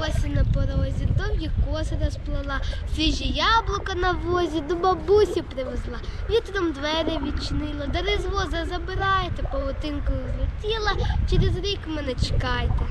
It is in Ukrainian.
осінь на порозі, довгі коси розплела, свіжі яблука на возі, до бабусі привезла, вітром двері відчинила, дари з воза забирайте, павутинкою злетіла, через рік мене чекайте.